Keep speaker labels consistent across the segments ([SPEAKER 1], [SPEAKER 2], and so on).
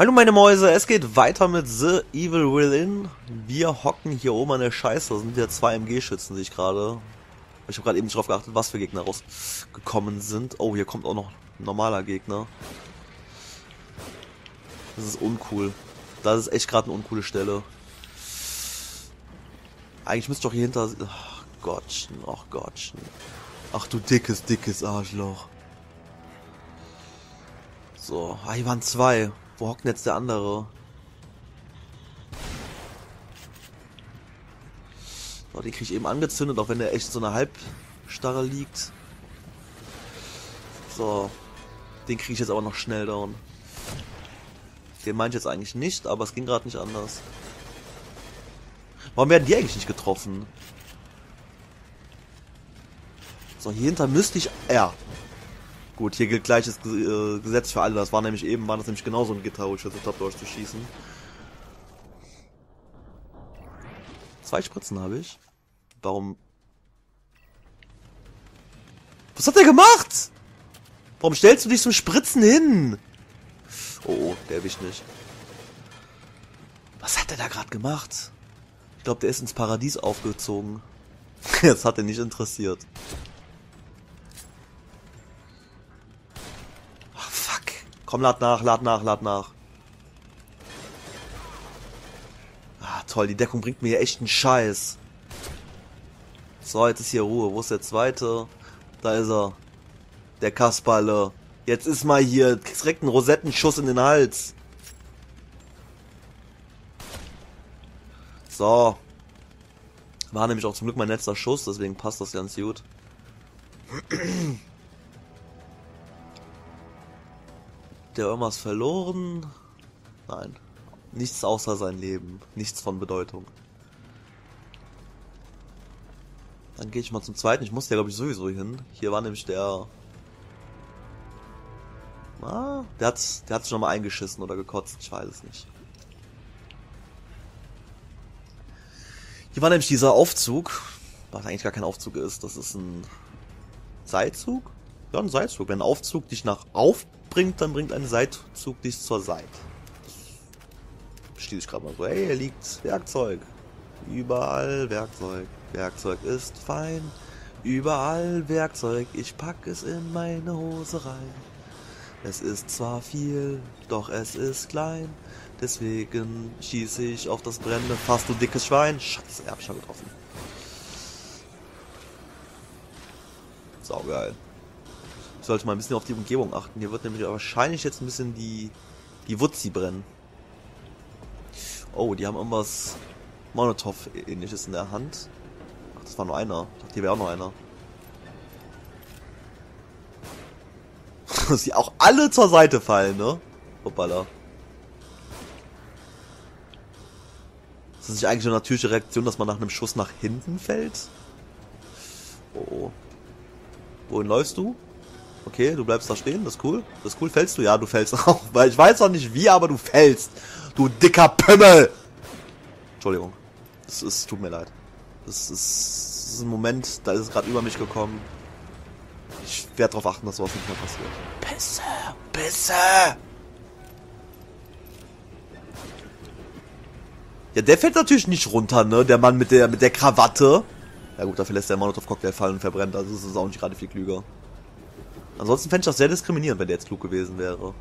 [SPEAKER 1] Hallo meine Mäuse, es geht weiter mit The Evil Within. Wir hocken hier oben an der Scheiße, da sind ja zwei MG-Schützen, sehe ich gerade. Ich habe gerade eben nicht drauf geachtet, was für Gegner rausgekommen sind. Oh, hier kommt auch noch ein normaler Gegner. Das ist uncool. Das ist echt gerade eine uncoole Stelle. Eigentlich müsste doch hier hinter... Ach Gottchen, ach Gottchen. Ach du dickes, dickes Arschloch. So, ah, hier waren zwei. Wo hockt jetzt der andere? So, den krieg ich eben angezündet, auch wenn der echt so eine Halbstarre liegt. So, den kriege ich jetzt aber noch schnell down. Den meinte ich jetzt eigentlich nicht, aber es ging gerade nicht anders. Warum werden die eigentlich nicht getroffen? So, hier hinter müsste ich... Ja. Gut, hier gilt gleiches äh, Gesetz für alle. Das war nämlich eben, war das nämlich genauso ein Gitter, wo ich versucht habe, durchzuschießen. Zwei Spritzen habe ich. Warum... Was hat der gemacht? Warum stellst du dich zum Spritzen hin? Oh, der erwischt nicht. Was hat der da gerade gemacht? Ich glaube, der ist ins Paradies aufgezogen. Das hat er nicht interessiert. Komm, lad nach, lad nach, lad nach. Ah, toll, die Deckung bringt mir hier echt einen Scheiß. So, jetzt ist hier Ruhe. Wo ist der zweite? Da ist er. Der Kasperle. Jetzt ist mal hier direkt ein Rosettenschuss in den Hals. So. War nämlich auch zum Glück mein letzter Schuss, deswegen passt das ganz gut. Der irgendwas verloren? Nein. Nichts außer sein Leben. Nichts von Bedeutung. Dann gehe ich mal zum zweiten. Ich muss ja, glaube ich, sowieso hin. Hier war nämlich der... Ah, der hat, der hat sich nochmal eingeschissen oder gekotzt. Ich weiß es nicht. Hier war nämlich dieser Aufzug. Was eigentlich gar kein Aufzug ist. Das ist ein Seilzug? Ja, ein Seilzug. Wenn ein Aufzug dich nach auf bringt, dann bringt ein Seilzug dich zur Seite. Stehe ich gerade mal so, hey, hier liegt Werkzeug. Überall Werkzeug. Werkzeug ist fein. Überall Werkzeug. Ich pack es in meine Hose rein. Es ist zwar viel, doch es ist klein. Deswegen schieße ich auf das brennende Fass, du dickes Schwein. Scheiße, er hab ich schon getroffen. Saugeil sollte mal ein bisschen auf die Umgebung achten. Hier wird nämlich wahrscheinlich jetzt ein bisschen die, die Wutzi brennen. Oh, die haben irgendwas Molotov-ähnliches in der Hand. Ach, das war nur einer. Ich dachte, hier wäre auch noch einer. Dass die auch alle zur Seite fallen, ne? Hoppala. Ist das nicht eigentlich eine natürliche Reaktion, dass man nach einem Schuss nach hinten fällt? Oh. oh. Wohin läufst du? Okay, du bleibst da stehen, das ist cool. Das ist cool. Fällst du? Ja, du fällst auch. Weil ich weiß noch nicht wie, aber du fällst. Du dicker Pimmel! Entschuldigung. Es, es tut mir leid. Das ist, das ist ein Moment, da ist es gerade über mich gekommen. Ich werde darauf achten, dass sowas nicht mehr passiert. Pisse! Pisse! Ja, der fällt natürlich nicht runter, ne? Der Mann mit der mit der Krawatte. Ja gut, dafür lässt der Molotov-Cocktail fallen und verbrennt, also ist es auch nicht gerade viel klüger. Ansonsten fände ich das sehr diskriminierend, wenn der jetzt klug gewesen wäre.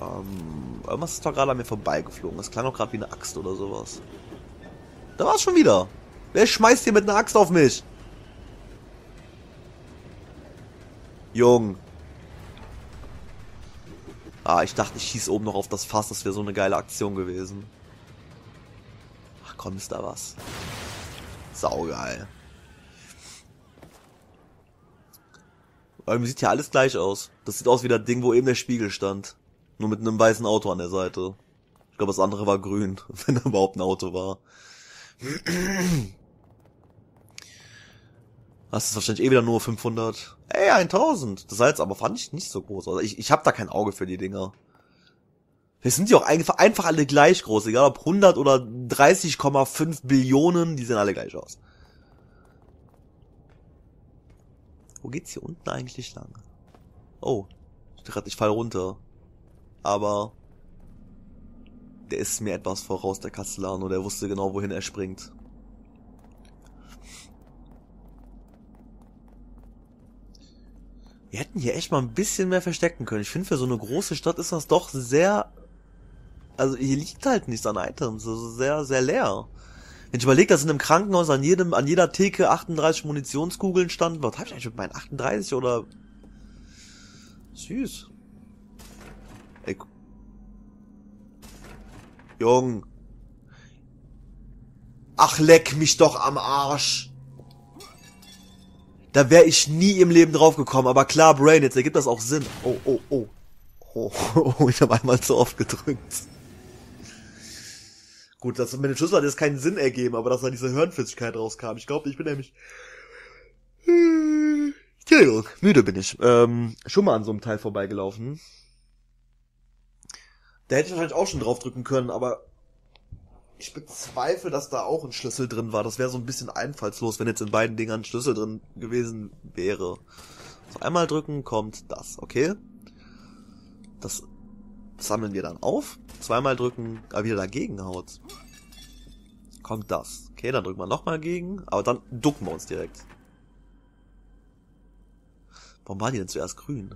[SPEAKER 1] Ähm, irgendwas ist doch gerade an mir vorbeigeflogen. Das klang doch gerade wie eine Axt oder sowas. Da war es schon wieder. Wer schmeißt hier mit einer Axt auf mich? Jung. Ah, ich dachte, ich schieße oben noch auf das Fass. Das wäre so eine geile Aktion gewesen. Ach komm, ist da was. Saugeil. Weil mir sieht ja alles gleich aus. Das sieht aus wie das Ding, wo eben der Spiegel stand. Nur mit einem weißen Auto an der Seite. Ich glaube, das andere war grün, wenn da überhaupt ein Auto war. Das ist wahrscheinlich eh wieder nur 500. Ey, 1000. Das heißt aber fand ich nicht so groß. Also ich, ich habe da kein Auge für die Dinger. Jetzt sind die auch einfach, einfach alle gleich groß. Egal ob 100 oder 30,5 Billionen, die sehen alle gleich aus. Wo geht's hier unten eigentlich lang? Oh, ich dachte, ich fall runter. aber der ist mir etwas voraus, der Castellano. Der wusste genau, wohin er springt. Wir hätten hier echt mal ein bisschen mehr verstecken können. Ich finde, für so eine große Stadt ist das doch sehr... Also hier liegt halt nichts an Items. Also sehr, sehr leer. Wenn ich überlege, dass in einem Krankenhaus an jedem, an jeder Theke 38 Munitionskugeln standen, was habe ich eigentlich mit meinen 38 oder... Süß. Ey. Jung. Ach, leck mich doch am Arsch. Da wäre ich nie im Leben drauf gekommen, aber klar, Brain, jetzt ergibt das auch Sinn. Oh, oh, oh. Oh, oh, oh ich habe einmal zu oft gedrückt. Gut, das mit dem Schlüssel hat jetzt keinen Sinn ergeben, aber dass da diese Hirnflüssigkeit rauskam. Ich glaube, ich bin nämlich... Entschuldigung, müde bin ich. Ähm, schon mal an so einem Teil vorbeigelaufen. Da hätte ich wahrscheinlich auch schon draufdrücken können, aber ich bezweifle, dass da auch ein Schlüssel drin war. Das wäre so ein bisschen einfallslos, wenn jetzt in beiden Dingern ein Schlüssel drin gewesen wäre. So, einmal drücken kommt das, okay? Das sammeln wir dann auf. Zweimal drücken, aber wieder dagegen haut. Kommt das. Okay, dann drücken wir nochmal gegen, aber dann ducken wir uns direkt. Warum war die denn zuerst grün?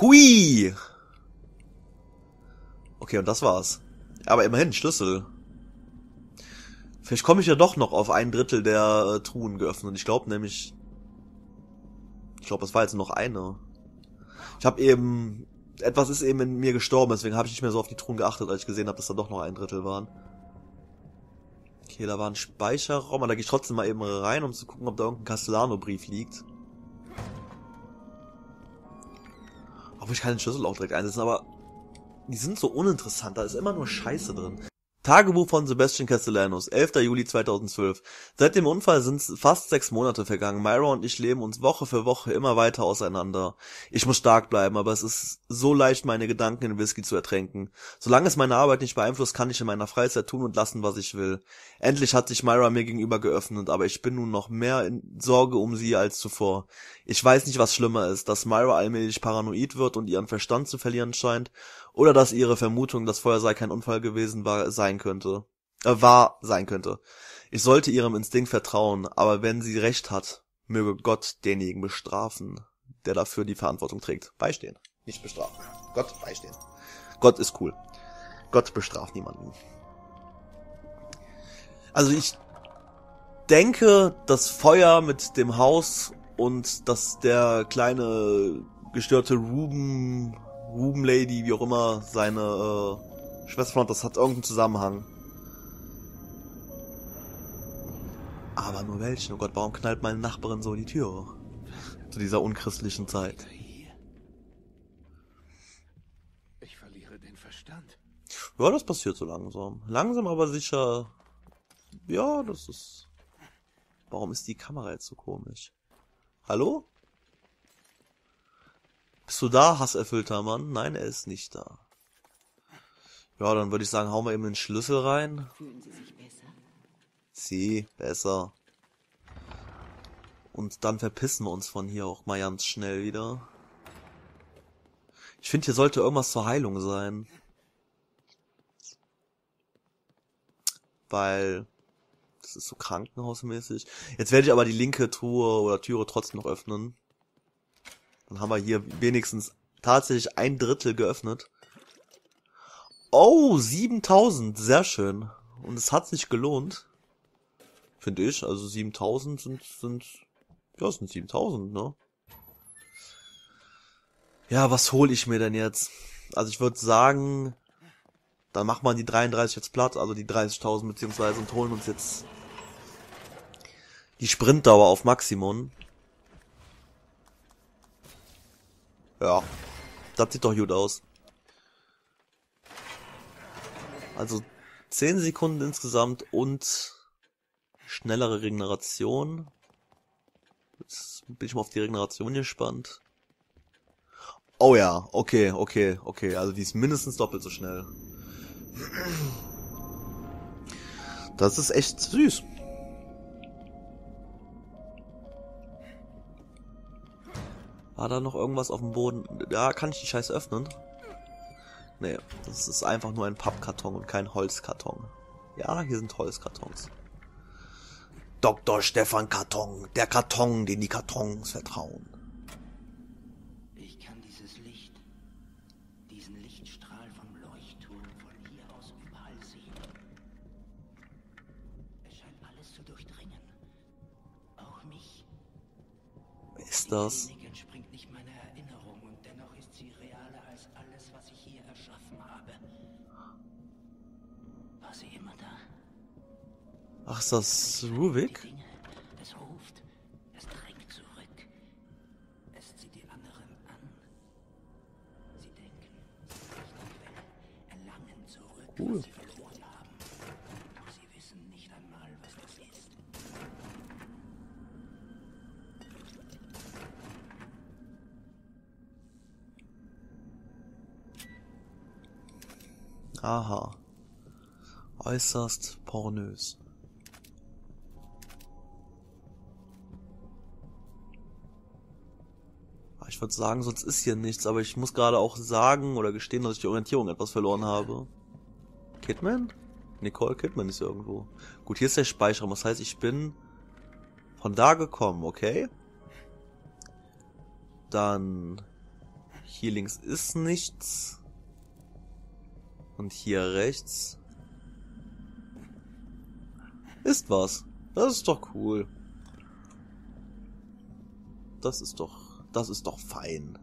[SPEAKER 1] Hui! Okay, und das war's. Aber immerhin, Schlüssel. Vielleicht komme ich ja doch noch auf ein Drittel der äh, Truhen geöffnet. Ich glaube nämlich... Ich glaube, das war jetzt noch eine. Ich habe eben... Etwas ist eben in mir gestorben, deswegen habe ich nicht mehr so auf die Truhen geachtet, als ich gesehen habe, dass da doch noch ein Drittel waren. Okay, da war ein Speicherraum, aber da gehe ich trotzdem mal eben rein, um zu gucken, ob da irgendein Castellano-Brief liegt. Obwohl ich keinen Schlüssel auch direkt einsetzen, aber die sind so uninteressant, da ist immer nur Scheiße drin. Tagebuch von Sebastian Castellanos, 11. Juli 2012. Seit dem Unfall sind fast sechs Monate vergangen. Myra und ich leben uns Woche für Woche immer weiter auseinander. Ich muss stark bleiben, aber es ist so leicht, meine Gedanken in Whisky zu ertränken. Solange es meine Arbeit nicht beeinflusst, kann ich in meiner Freizeit tun und lassen, was ich will. Endlich hat sich Myra mir gegenüber geöffnet, aber ich bin nun noch mehr in Sorge um sie als zuvor. Ich weiß nicht, was schlimmer ist, dass Myra allmählich paranoid wird und ihren Verstand zu verlieren scheint, oder dass ihre Vermutung, das Feuer sei kein Unfall gewesen, war, sein könnte. Äh, war sein könnte. Ich sollte ihrem Instinkt vertrauen, aber wenn sie recht hat, möge Gott denjenigen bestrafen, der dafür die Verantwortung trägt. Beistehen, nicht bestrafen. Gott beistehen. Gott ist cool. Gott bestraft niemanden. Also ich denke, das Feuer mit dem Haus und dass der kleine gestörte Ruben Ruben Lady, wie auch immer, seine äh, Schwester das hat irgendeinen Zusammenhang. Aber nur welchen? Oh Gott, warum knallt meine Nachbarin so die Tür? Zu dieser unchristlichen Zeit.
[SPEAKER 2] Ich verliere den Verstand.
[SPEAKER 1] Ja, das passiert so langsam. Langsam, aber sicher. Ja, das ist. Warum ist die Kamera jetzt so komisch? Hallo? Bist du da, hasserfüllter Mann? Nein, er ist nicht da. Ja, dann würde ich sagen, hauen wir eben den Schlüssel rein. Fühlen Sie sich besser? Sie, besser. Und dann verpissen wir uns von hier auch mal ganz schnell wieder. Ich finde, hier sollte irgendwas zur Heilung sein. Weil das ist so krankenhausmäßig. Jetzt werde ich aber die linke Truhe oder Türe trotzdem noch öffnen. Dann haben wir hier wenigstens tatsächlich ein Drittel geöffnet. Oh, 7000, sehr schön. Und es hat sich gelohnt. Finde ich, also 7000 sind, sind, ja, sind 7000, ne? Ja, was hole ich mir denn jetzt? Also ich würde sagen, dann machen wir die 33 jetzt platt, also die 30.000 beziehungsweise und holen uns jetzt die Sprintdauer auf Maximum. Ja, das sieht doch gut aus. Also 10 Sekunden insgesamt und schnellere Regeneration. Jetzt bin ich mal auf die Regeneration gespannt. Oh ja, okay, okay, okay. Also die ist mindestens doppelt so schnell. Das ist echt süß. War da noch irgendwas auf dem Boden? Da kann ich die Scheiße öffnen. Nee, das ist einfach nur ein Pappkarton und kein Holzkarton. Ja, hier sind Holzkartons. Dr. Stefan Karton, der Karton, den die Kartons vertrauen.
[SPEAKER 3] Ich kann dieses Licht, diesen Lichtstrahl vom Leuchtturm von hier aus überall sehen. Es scheint alles zu durchdringen. Auch mich.
[SPEAKER 1] Ist das?
[SPEAKER 3] Klinik entspringt nicht meiner Erinnerung und dennoch ist sie realer als alles, was ich hier erschaffen habe. War sie immer da?
[SPEAKER 1] Ach, ist das Ruvik?
[SPEAKER 3] Es ruft. Es drängt zurück. Es zieht die anderen an. Sie denken, sie erlangen zurück,
[SPEAKER 1] Cool.
[SPEAKER 3] was sie verloren haben. Doch sie wissen nicht einmal, was das ist.
[SPEAKER 1] Aha. Äußerst pornös. Ich würde sagen, sonst ist hier nichts, aber ich muss gerade auch sagen oder gestehen, dass ich die Orientierung etwas verloren habe. Kidman? Nicole Kidman ist irgendwo. Gut, hier ist der Speicherraum, das heißt, ich bin von da gekommen, okay? Dann hier links ist nichts. Und hier rechts ist was. Das ist doch cool. Das ist doch, das ist doch fein.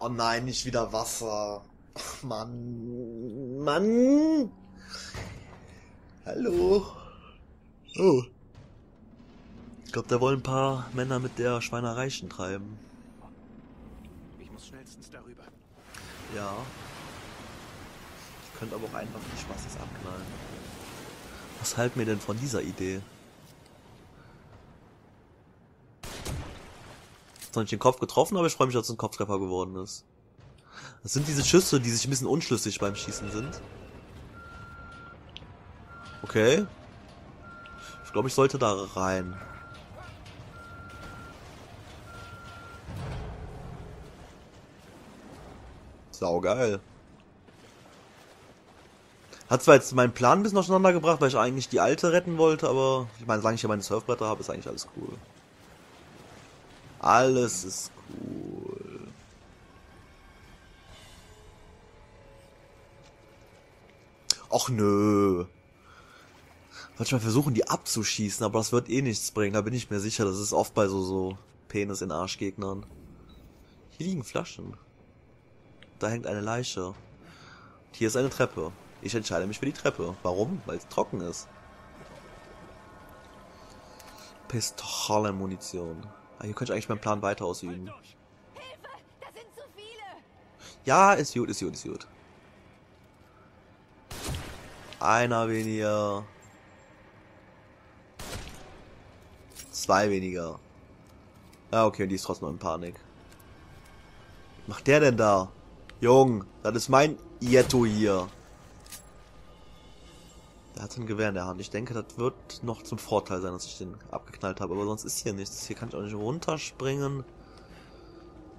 [SPEAKER 1] Oh nein, nicht wieder Wasser. Ach, Mann, Mann. Hallo. Oh. Ich glaube, da wollen ein paar Männer mit der Schweinereichen treiben.
[SPEAKER 2] Ich muss schnellstens darüber.
[SPEAKER 1] Ja. Ich könnte aber auch einfach die Spaßes abknallen. Was halten mir denn von dieser Idee? Noch nicht den Kopf getroffen, aber ich freue mich, dass es ein Kopftreffer geworden ist. Das sind diese Schüsse, die sich ein bisschen unschlüssig beim Schießen sind. Okay. Ich glaube, ich sollte da rein. Saugeil. Hat zwar jetzt meinen Plan ein bisschen auseinander gebracht, weil ich eigentlich die alte retten wollte, aber ich meine, solange ich ja meine Surfbretter habe, ist eigentlich alles cool. Alles ist cool. Och nö. Wollte ich mal versuchen, die abzuschießen, aber das wird eh nichts bringen, da bin ich mir sicher. Das ist oft bei so, so Penis in Arschgegnern. Hier liegen Flaschen. Da hängt eine Leiche. Und hier ist eine Treppe. Ich entscheide mich für die Treppe. Warum? Weil es trocken ist. Pistolenmunition. Ah, hier könnte ich eigentlich meinen Plan weiter ausüben. Ja, ist gut, ist gut, ist gut. Einer weniger. Zwei weniger. Ja, okay, und die ist trotzdem in Panik. Was macht der denn da? Jung, das ist mein Ietto hier. Der hat ein Gewehr in der Hand. Ich denke, das wird noch zum Vorteil sein, dass ich den abgeknallt habe. Aber sonst ist hier nichts. Hier kann ich auch nicht runterspringen.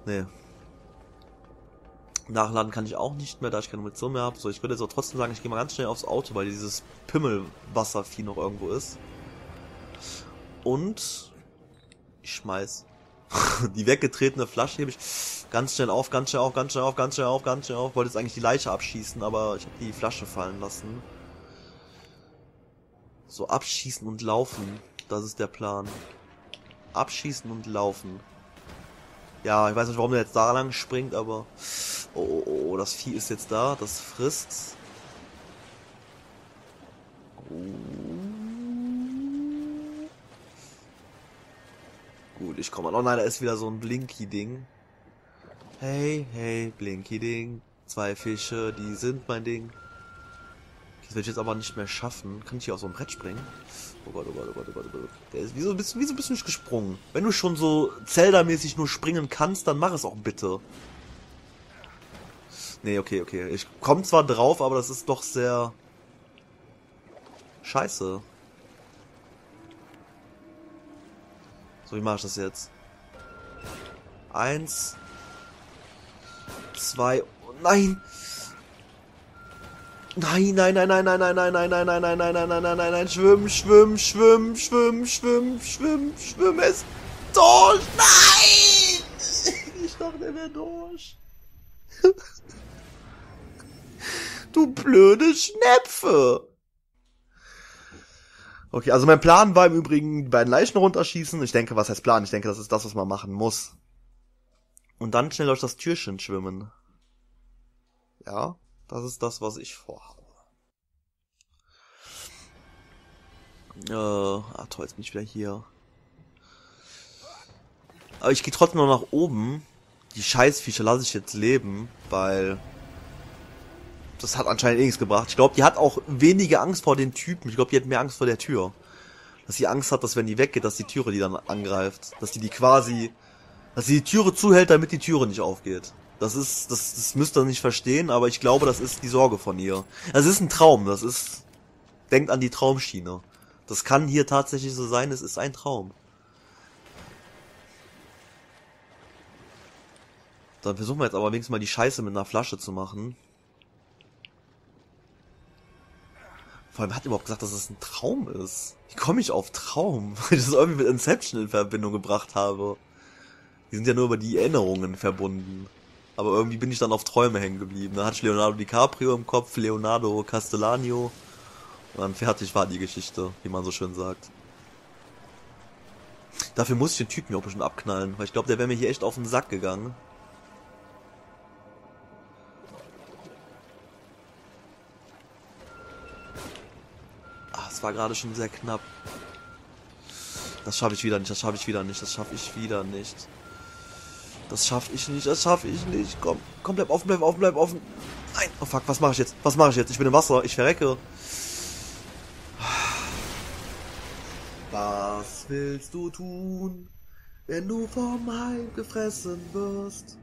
[SPEAKER 1] Nee. Nachladen kann ich auch nicht mehr, da ich keine Munition mehr habe. So, ich würde jetzt auch trotzdem sagen, ich gehe mal ganz schnell aufs Auto, weil dieses Pimmelwasservieh noch irgendwo ist. Und ich schmeiß die weggetretene Flasche hebe ich ganz schnell auf, ganz schnell auf, ganz schnell auf, ganz schnell auf, ganz schnell auf. Wollte jetzt eigentlich die Leiche abschießen, aber ich habe die Flasche fallen lassen. So, abschießen und laufen. Das ist der Plan. Abschießen und laufen. Ja, ich weiß nicht, warum der jetzt da lang springt, aber... Oh, oh, oh, das Vieh ist jetzt da. Das frisst. Gut, ich komme an. Oh nein, da ist wieder so ein Blinky-Ding. Hey, hey, Blinky-Ding. Zwei Fische, die sind mein Ding. Werde ich jetzt aber nicht mehr schaffen. Kann ich hier auf so ein Brett springen? Oh Gott, oh Gott, oh Gott, oh Gott, oh Gott. Der ist wieso bist, wieso bist du nicht gesprungen? Wenn du schon so Zelda-mäßig nur springen kannst, dann mach es auch bitte. Nee, okay, okay. Ich komme zwar drauf, aber das ist doch sehr... Scheiße. So, wie mache ich das jetzt? Eins. zwei. Oh nein! Nein, nein, nein, nein, nein, nein, nein, nein, nein, nein, nein, nein, nein, nein, nein, nein, nein, schwimm, schwimm, schwimm, schwimm, schwimm, schwimm, schwimm, es durch! Nein! Ich dachte, er wäre durch. Du blöde Schnepfe! Okay, also mein Plan war im Übrigen, die beiden Leichen runterschießen. Ich denke, was heißt Plan? Ich denke, das ist das, was man machen muss. Und dann schnell durch das Türchen schwimmen. Ja, das ist das, was ich vorhabe. Äh, ah toll, jetzt bin ich wieder hier. Aber ich gehe trotzdem noch nach oben. Die Scheißviecher lasse ich jetzt leben, weil das hat anscheinend eh nichts gebracht. Ich glaube, die hat auch weniger Angst vor den Typen. Ich glaube, die hat mehr Angst vor der Tür. Dass sie Angst hat, dass wenn die weggeht, dass die Türe die dann angreift. Dass die die quasi, dass sie die Türe zuhält, damit die Türe nicht aufgeht. Das ist, das, das müsst ihr nicht verstehen, aber ich glaube, das ist die Sorge von ihr. Das ist ein Traum, das ist, denkt an die Traumschiene. Das kann hier tatsächlich so sein, es ist ein Traum. Dann versuchen wir jetzt aber wenigstens mal die Scheiße mit einer Flasche zu machen. Vor allem hat überhaupt gesagt, dass es ein Traum ist. Wie komme ich auf Traum? Weil ich das irgendwie mit Inception in Verbindung gebracht habe. Die sind ja nur über die Erinnerungen verbunden. Aber irgendwie bin ich dann auf Träume hängen geblieben. Da hatte ich Leonardo DiCaprio im Kopf, Leonardo Castellano. Und dann fertig war die Geschichte, wie man so schön sagt. Dafür muss ich den Typen ja auch bestimmt abknallen, weil ich glaube, der wäre mir hier echt auf den Sack gegangen. Das war gerade schon sehr knapp. Das schaffe ich wieder nicht, das schaffe ich wieder nicht, das schaffe ich wieder nicht. Das schaffe ich nicht, das schaffe ich nicht. Komm, komm, bleib offen, bleib offen, bleib offen. Nein, oh fuck, was mache ich jetzt? Was mache ich jetzt? Ich bin im Wasser, ich verrecke. Was willst du tun, wenn du vom Hai gefressen wirst?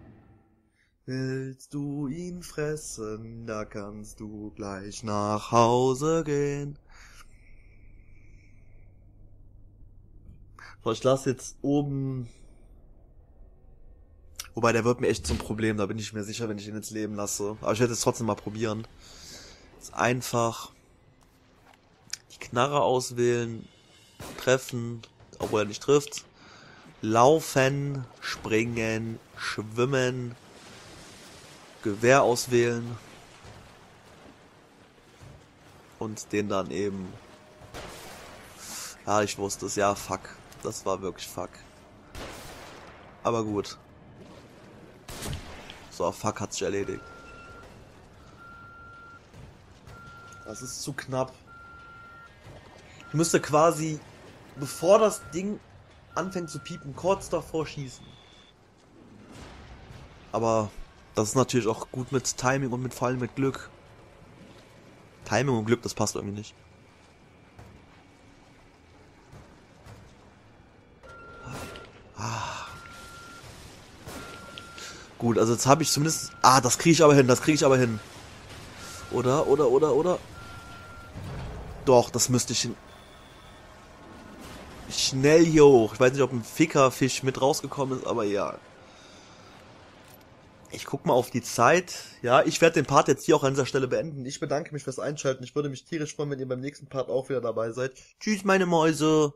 [SPEAKER 1] Willst du ihn fressen, da kannst du gleich nach Hause gehen. Ich lasse jetzt oben. Wobei, der wird mir echt zum Problem, da bin ich mir sicher, wenn ich ihn ins Leben lasse. Aber ich werde es trotzdem mal probieren. Jetzt einfach die Knarre auswählen, treffen, obwohl er nicht trifft. Laufen, springen, schwimmen, Gewehr auswählen und den dann eben. Ja, ich wusste es, ja, fuck. Das war wirklich fuck. Aber gut. So, fuck hat sich erledigt. Das ist zu knapp. Ich müsste quasi, bevor das Ding anfängt zu piepen, kurz davor schießen. Aber das ist natürlich auch gut mit Timing und mit vor allem mit Glück. Timing und Glück, das passt irgendwie nicht. Gut, also jetzt habe ich zumindest... Ah, das kriege ich aber hin, das kriege ich aber hin. Oder, oder, oder, oder... Doch, das müsste ich hin... Schnell hier hoch. Ich weiß nicht, ob ein Fickerfisch mit rausgekommen ist, aber ja. Ich guck mal auf die Zeit. Ja, ich werde den Part jetzt hier auch an dieser Stelle beenden. Ich bedanke mich fürs Einschalten. Ich würde mich tierisch freuen, wenn ihr beim nächsten Part auch wieder dabei seid. Tschüss, meine Mäuse.